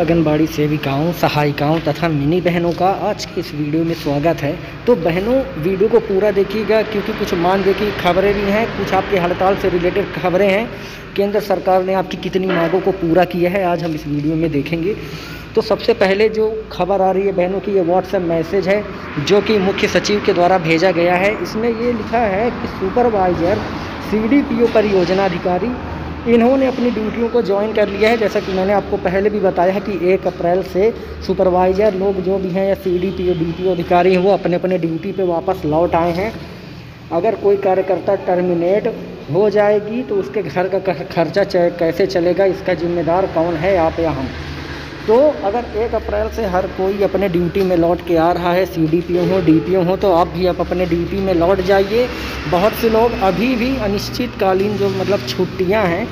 आंगनबाड़ी सेविकाओं, सहायिकाओं तथा मिनी बहनों का आज की इस वीडियो में स्वागत है। तो बहनों, वीडियो को पूरा देखिएगा क्योंकि कुछ मानदेय की खबरें भी हैं, कुछ आपके हड़ताल से रिलेटेड खबरें हैं। केंद्र सरकार ने आपकी कितनी मांगों को पूरा किया है, आज हम इस वीडियो में देखेंगे। तो सबसे पहले जो खबर आ रही है बहनों की, ये व्हाट्सएप मैसेज है, जो कि मुख्य सचिव के द्वारा भेजा गया है। इसमें ये लिखा है कि सुपरवाइजर सीडीपीओ परियोजना अधिकारी इन्होंने अपनी ड्यूटियों को ज्वाइन कर लिया है। जैसा कि मैंने आपको पहले भी बताया है कि एक अप्रैल से सुपरवाइज़र लोग जो भी हैं या C D P D P अधिकारी हैं, वो अपने अपने ड्यूटी पे वापस लौट आए हैं। अगर कोई कार्यकर्ता टर्मिनेट हो जाएगी तो उसके घर का खर्चा कैसे चलेगा, इसका जिम्मेदार कौन है, आप या हम? तो अगर एक अप्रैल से हर कोई अपने ड्यूटी में लौट के आ रहा है सी डी पी ओ हो डी पी ओ हो तो आप भी आप अपने ड्यूटी में लौट जाइए। बहुत से लोग अभी भी अनिश्चितकालीन जो मतलब छुट्टियाँ हैं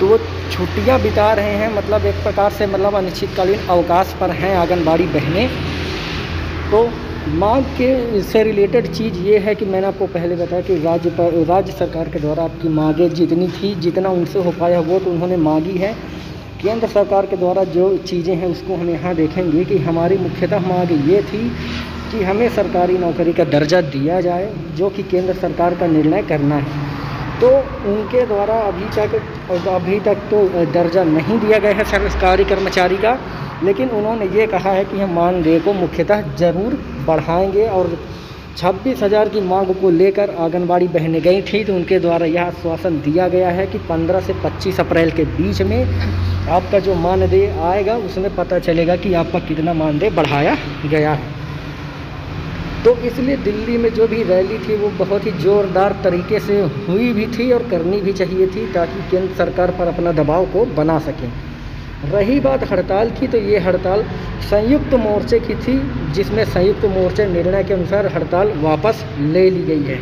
तो वो छुट्टियाँ बिता रहे हैं मतलब एक प्रकार से मतलब अनिश्चितकालीन अवकाश पर हैं आंगनबाड़ी बहनें। तो मांग के से रिलेटेड चीज़ ये है कि मैंने आपको पहले बताया कि राज्य पर, राज्य सरकार के द्वारा आपकी मांगें जितनी थी, जितना उनसे हो पाया वो तो उन्होंने मांगी है। केंद्र सरकार के द्वारा जो चीज़ें हैं, उसको हम यहाँ देखेंगे कि हमारी मुख्यतः मांग ये थी कि हमें सरकारी नौकरी का दर्जा दिया जाए, जो कि केंद्र सरकार का निर्णय करना है। तो उनके द्वारा अभी तक अभी तक तो दर्जा नहीं दिया गया है सरकारी कर्मचारी का, लेकिन उन्होंने ये कहा है कि हम मानदेय को मुख्यतः ज़रूर बढ़ाएँगे और छब्बीस हज़ार की मांग को लेकर आंगनबाड़ी बहनें गई थी तो उनके द्वारा यह आश्वासन दिया गया है कि 15 से 25 अप्रैल के बीच में आपका जो मानदेय आएगा, उसमें पता चलेगा कि आपका कितना मानदेय बढ़ाया गया है। तो इसलिए दिल्ली में जो भी रैली थी, वो बहुत ही ज़ोरदार तरीके से हुई भी थी और करनी भी चाहिए थी, ताकि केंद्र सरकार पर अपना दबाव को बना सकें। रही बात हड़ताल की तो ये हड़ताल संयुक्त मोर्चे की थी, जिसमें संयुक्त मोर्चे निर्णय के अनुसार हड़ताल वापस ले ली गई है।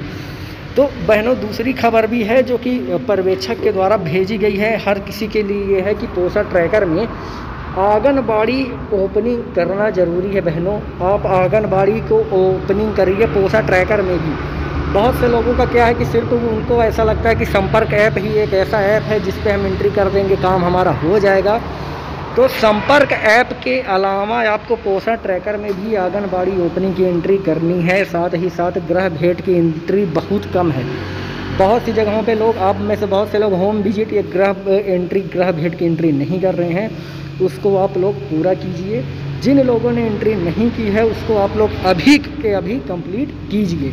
तो बहनों, दूसरी खबर भी है, जो कि पर्यवेक्षक के द्वारा भेजी गई है। हर किसी के लिए ये है कि पोषा ट्रैकर में आंगनबाड़ी ओपनिंग करना ज़रूरी है, बहनों। आप आंगनबाड़ी को ओपनिंग करिए पोषा ट्रैकर में भी। बहुत से लोगों का क्या है कि सिर्फ़ उनको ऐसा लगता है कि संपर्क ऐप ही एक ऐसा ऐप है जिस पे हम एंट्री कर देंगे, काम हमारा हो जाएगा। तो संपर्क ऐप के अलावा आपको पोषण ट्रैकर में भी आंगनबाड़ी ओपनिंग की एंट्री करनी है। साथ ही साथ ग्रह भेंट की एंट्री बहुत कम है। बहुत सी जगहों पे लोग, आप में से बहुत से लोग होम विज़िट या ग्रह एंट्री ग्रह भेंट की एंट्री नहीं कर रहे हैं। उसको आप लोग पूरा कीजिए। जिन लोगों ने एंट्री नहीं की है, उसको आप लोग अभी के अभी कंप्लीट कीजिए।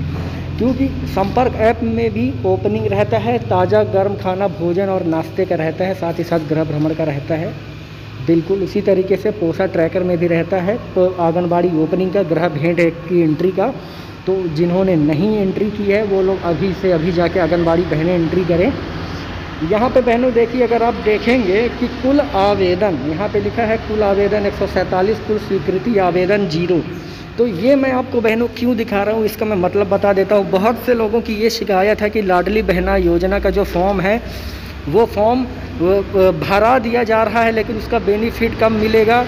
क्योंकि संपर्क ऐप में भी ओपनिंग रहता है। ताज़ा गर्म खाना, भोजन और नाश्ते का रहता है। साथ ही साथ गृह भ्रमण का रहता है। बिल्कुल उसी तरीके से पोषा ट्रैकर में भी रहता है। तो आंगनबाड़ी ओपनिंग का ग्रह भेंट की एंट्री का। तो जिन्होंने नहीं एंट्री की है, वो लोग अभी से अभी जाके आंगनबाड़ी बहनें एंट्री करें। यहाँ पे बहनों, देखिए, अगर आप देखेंगे कि कुल आवेदन, यहाँ पे लिखा है कुल आवेदन एक सौ सैंतालीस, कुल स्वीकृति आवेदन ज़ीरो। तो ये मैं आपको बहनों क्यों दिखा रहा हूँ, इसका मैं मतलब बता देता हूँ। बहुत से लोगों की ये शिकायत है कि लाडली बहना योजना का जो फॉर्म है वो फॉर्म भरा दिया जा रहा है, लेकिन उसका बेनिफिट कब मिलेगा?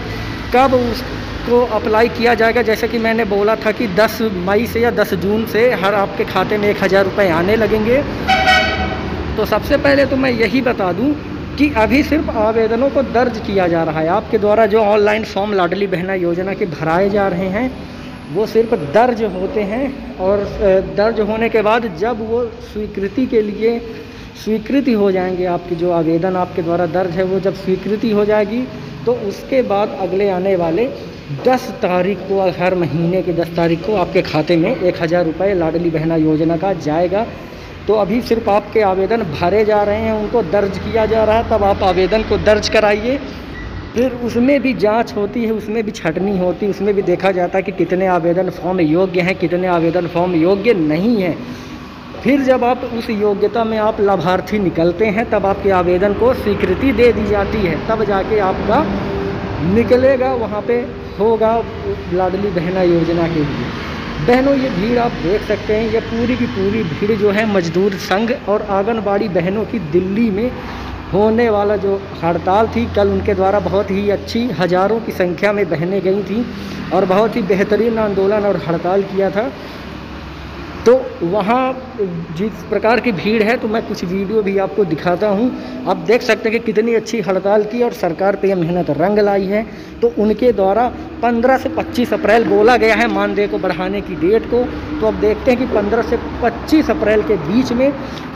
कब उसको अप्लाई किया जाएगा? जैसे कि मैंने बोला था कि 10 मई से या 10 जून से हर आपके खाते में एक हज़ार रुपये आने लगेंगे। तो सबसे पहले तो मैं यही बता दूँ कि अभी सिर्फ़ आवेदनों को दर्ज किया जा रहा है। आपके द्वारा जो ऑनलाइन फॉर्म लाडली बहना योजना के भराए जा रहे हैं, वो सिर्फ़ दर्ज होते हैं और दर्ज होने के बाद जब वो स्वीकृति के लिए स्वीकृति हो जाएँगे आपकी जो आवेदन आपके द्वारा दर्ज है, वो जब स्वीकृति हो जाएगी तो उसके बाद अगले आने वाले 10 तारीख को, हर महीने के 10 तारीख को आपके खाते में एक हज़ार रुपये लाडली बहना योजना का जाएगा। तो अभी सिर्फ़ आपके आवेदन भरे जा रहे हैं, उनको दर्ज किया जा रहा है, तब आप आवेदन को दर्ज कराइए। फिर उसमें भी जाँच होती है, उसमें भी छटनी होती है, उसमें भी देखा जाता है कि कितने आवेदन फॉर्म योग्य हैं, कितने आवेदन फॉर्म योग्य नहीं हैं। फिर जब आप उस योग्यता में आप लाभार्थी निकलते हैं, तब आपके आवेदन को स्वीकृति दे दी जाती है। तब जाके आपका निकलेगा, वहाँ पे होगा लाडली बहना योजना के लिए। बहनों, ये भीड़ आप देख सकते हैं, ये पूरी की पूरी भीड़ जो है मजदूर संघ और आंगनबाड़ी बहनों की दिल्ली में होने वाला जो हड़ताल थी, कल उनके द्वारा बहुत ही अच्छी, हज़ारों की संख्या में बहनें गई थी और बहुत ही बेहतरीन आंदोलन और हड़ताल किया था। तो वहाँ जिस प्रकार की भीड़ है तो मैं कुछ वीडियो भी आपको दिखाता हूँ। आप देख सकते हैं कि कितनी अच्छी हड़ताल की और सरकार पे यह मेहनत रंग लाई है। तो उनके द्वारा 15 से 25 अप्रैल बोला गया है मानदेय को बढ़ाने की डेट को। तो अब देखते हैं कि 15 से 25 अप्रैल के बीच में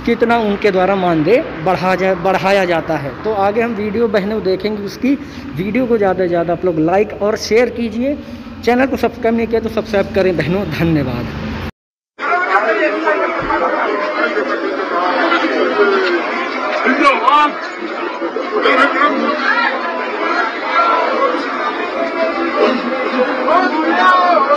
कितना उनके द्वारा मानदेय बढ़ा जा, बढ़ाया जाता है। तो आगे हम वीडियो बहनों देखेंगे उसकी। वीडियो को ज़्यादा से ज़्यादा आप लोग लाइक और शेयर कीजिए। चैनल को सब्सक्राइब नहीं किया तो सब्सक्राइब करें बहनों। धन्यवाद। 아, 놀라!